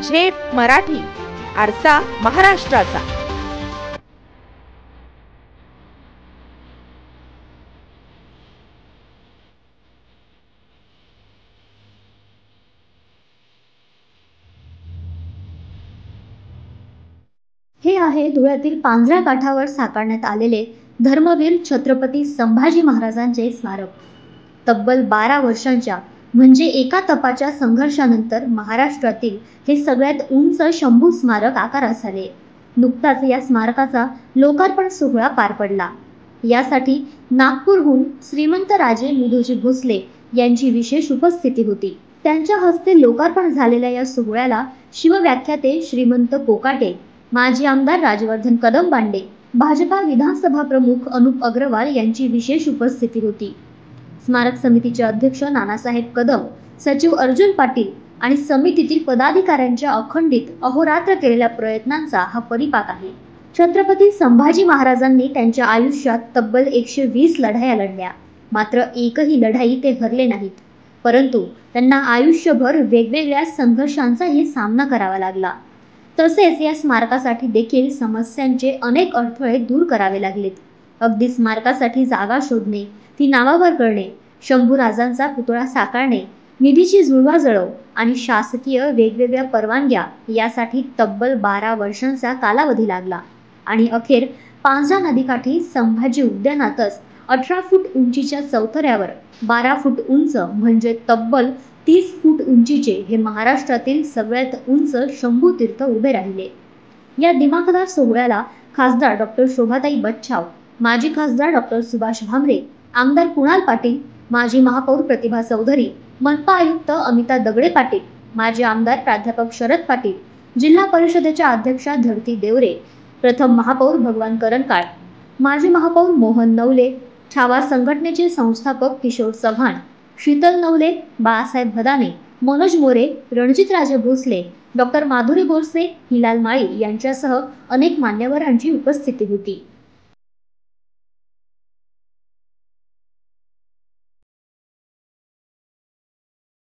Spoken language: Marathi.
झेप मराठी आरसा महाराष्ट्राचा. हे आहे धुळ्यातील पांढऱ्या काठावर साकारण्यात आलेले धर्मवीर छत्रपती संभाजी महाराजांचे स्मारक. तब्बल बारा वर्षांच्या म्हणजे एका तपाच्या संघर्षानंतर महाराष्ट्रातील हे सगळ्यात उंच शंभू स्मारक आकारास आले. नुकताच या स्मारकाचा लोकार्पण सोहळा पार पडला. यासाठी नागपूरहून श्रीमंत राजे मुधोजी भोसले यांची विशेष उपस्थिती होती. त्यांच्या हस्ते लोकार्पण झालेल्या या सोहळ्याला शिवव्याख्याते श्रीमंत कोकाटे माजी आमदार राजवर्धन कदम बांडे भाजपा विधानसभा प्रमुख अनुप अग्रवाल यांची विशेष उपस्थिती होती. स्मारक समितीचे अध्यक्ष नानासाहेब कदम सचिव अर्जुन पाटील आणि समितीतील पदाधिकाऱ्यांच्या अखंडित अहोरात्र केलेल्या प्रयत्नांचा हा परिपाक आहे. छत्रपती संभाजी महाराजांनी त्यांच्या आयुष्यात तब्बल एकशे वीस लढाया लढल्या. मात्र एकही लढाई ते हरले नाहीत. परंतु त्यांना आयुष्यभर वेगवेगळ्या संघर्षांचाही सामना करावा लागला. तसेच या स्मारकासाठी देखील समस्यांचे अनेक अडथळे दूर करावे लागलेत. अगदी स्मारकासाठी जागा शोधणे ती नावावर करणे शंभूराजांचा पुतळा साकारणे निधीची जुळवाजुळव आणि शासकीय वेगवेगळ्या परवानग्या यासाठी तब्बल बारा वर्षांचा कालावधी लागला. आणि अखेर पांझरा नदीकाठी संभाजी उद्यानातच अठरा फूट उंचीच्या चौथऱ्यावर बारा फूट उंच म्हणजे तब्बल तीस फूट उंचीचे हे महाराष्ट्रातील सगळ्यात उंच शंभू तीर्थ उभे राहिले. या दिमाखदार सोहळ्याला खासदार डॉक्टर शोभाताई बच्छाव माजी खासदार डॉक्टर सुभाष भामरे आमदार कुणाल पाटील माजी महापौर प्रतिभा चौधरी मनपा आयुक्त अमिता दगडे पाटील माजी आमदार प्राध्यापक शरद पाटील जिल्हा परिषदेच्या अध्यक्षा धरती देवरे प्रथम महापौर भगवान करणकाळ माजी महापौर मोहन नवले छावा संघटनेचे संस्थापक किशोर चव्हाण शीतल नवले बाळासाहेब भदाने मनोज मोरे रणजितराजे भोसले डॉक्टर माधुरी बोरसे हिलाल माळी यांच्यासह अनेक मान्यवरांची उपस्थिती होती.